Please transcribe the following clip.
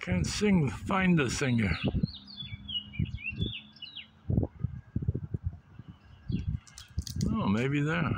Can't sing, find the singer. Oh, maybe there.